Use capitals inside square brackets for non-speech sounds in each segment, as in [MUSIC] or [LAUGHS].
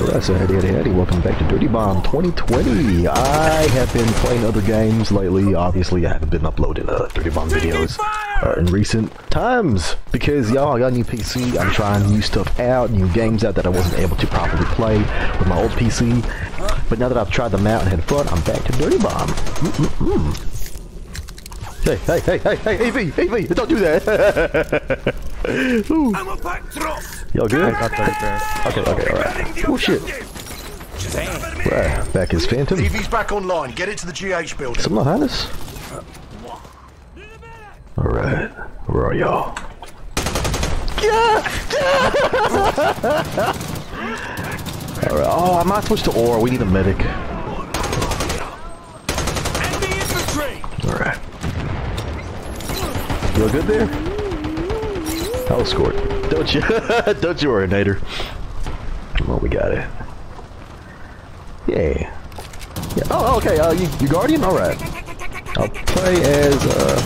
Alright, so howdy, howdy, howdy, welcome back to Dirty Bomb 2020. I have been playing other games lately. Obviously, I haven't been uploading uh, Dirty Bomb videos uh, in recent times because y'all I got a new PC. I'm trying new stuff out, new games out that I wasn't able to properly play with my old PC. But now that I've tried them out and had fun, I'm back to Dirty Bomb. Mm -mm -mm. Hey, hey, hey, hey, hey, AV, AV, don't do that. [LAUGHS] I'm a pack drop. Y'all good? got third there. Okay, okay, alright. Oh shit. Right, back is Phantom. TV's back online. Get it to the GH building. Something behind us? Alright, where are y'all? [LAUGHS] Alright, oh, I might switch to Aura. We need a medic. Alright. You all good there? I'll escort. Don't you? [LAUGHS] Don't you worry, Nader. Come on, we got it. Yeah. Yeah. Oh, okay. Uh, you, you Guardian? Alright. I'll play as, uh,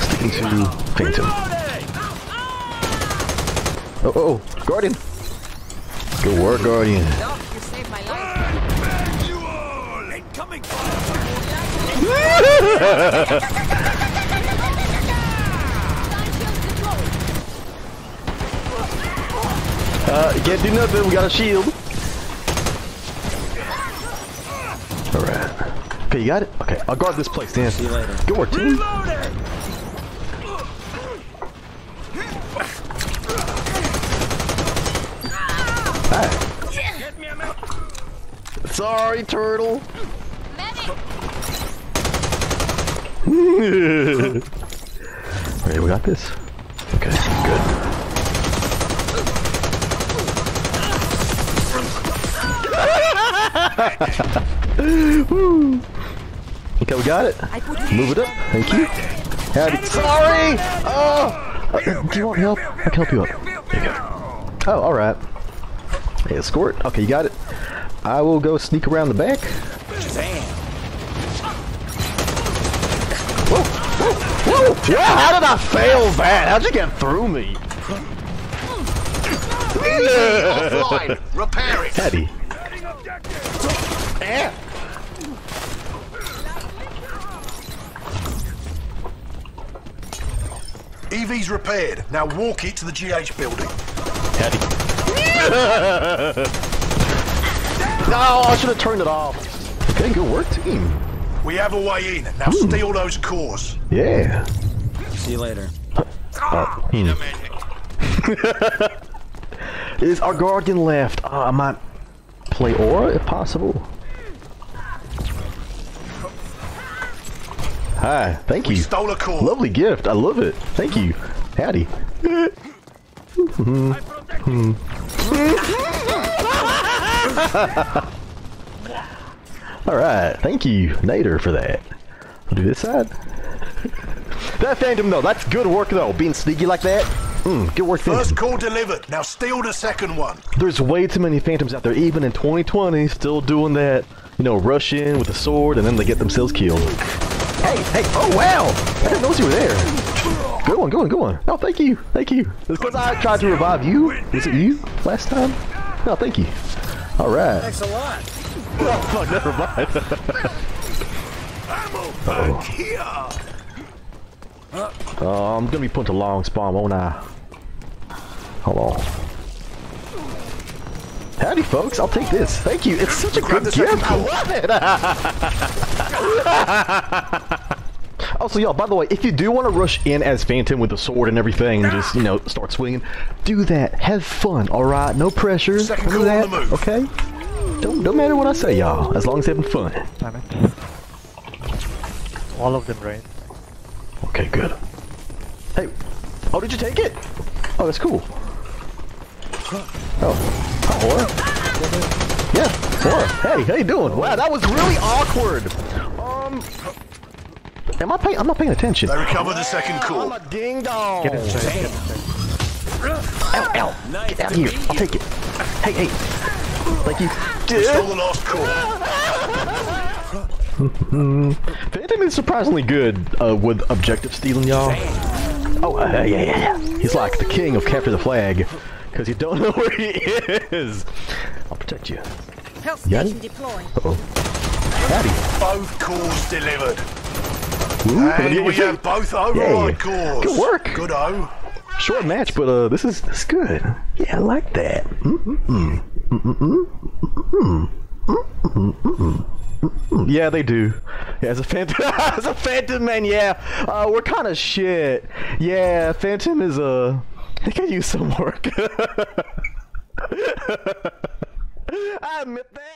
sticking to Phantom. Oh, oh, oh, Guardian. Good work, Guardian. [LAUGHS] [LAUGHS] Uh, you can't do nothing. We got a shield. Alright. Okay, you got it? Okay, I'll guard this place, Dan. See you later. Good work, team. Reloading. Hi. Get me a med. Sorry, turtle. [LAUGHS] Medic! Okay, we got this. Okay, good. Woo. Okay, we got it. Move it up. Thank you. Howdy. Sorry. Oh. Uh, do you want help? I can help you up. There you go. Oh, all right. Hey, escort. Okay, you got it. I will go sneak around the back. Whoa! Whoa! Whoa! Yeah, how did I fail that? How'd you get through me? Offline. Repair it. Teddy. Yeah. EV's repaired. Now walk it to the GH building. Teddy. [LAUGHS] no, I should have turned it off. Okay, good work, team. We have a way in. Now steal those cores. Yeah. See you later. Oh, hmm. [LAUGHS] Is our guardian left? Uh, I might play Aura if possible. Hi, thank We you. stole a core. Lovely gift. I love it. Thank you. Howdy. [LAUGHS] Alright, thank you, Nader, for that. I'll do this side. [LAUGHS] that Phantom, though, that's good work, though. Being sneaky like that. Mm, good work, First Phantom. core delivered. Now steal the second one. There's way too many Phantoms out there, even in 2020, still doing that, you know, rush in with a sword and then they get themselves killed. Hey, hey, oh wow! I didn't notice you were there. Good one, good one, good one. No, thank you, thank you. It's because I tried to revive you. Was it you last time? No, thank you. Alright. Thanks a lot. [LAUGHS] Oh, fuck, never mind. Ammo back here. Oh, I'm gonna be put to long spawn, won't I? Hold on. Howdy, folks. I'll take this. Thank you. It's such a Grab good the gift. I love it. [LAUGHS] also, y'all, by the way, if you do want to rush in as Phantom with the sword and everything and just, you know, start swinging, do that. Have fun, alright? No pressure. Second do that, on the move. okay? Don't, don't matter what I say, y'all, as long as having fun. Damn it. All of them, right? Okay, good. Hey, oh, did you take it? Oh, that's cool. Oh, oh, Aura. Yeah, Aura. Hey, how you doing? Wow, that was really awkward. Um, am I paying? I'm not paying attention. They recover the second I'm a ding dong. Get inside. Get inside. Ow, ow. Get out of here. I'll take it. Hey, hey. Thank you. Stole the last core. Phantom is surprisingly good uh, with objective stealing, y'all. Oh, uh, yeah, yeah, yeah. He's like the king of capture the flag, because you don't [LAUGHS] know where he is. I'll protect you. Health Yeah. station deployed. Uh-oh. Howdy. Both calls delivered. Ooh, And we have both override Yeah. cores. Good work. Good o. Short match, but uh, this is this is good. Yeah, I like that. Yeah, they do. Yeah, as a phantom, [LAUGHS] as a phantom man, yeah, uh, we're kind of shit. Yeah, phantom is uh, he could use some work. [LAUGHS] I admit that.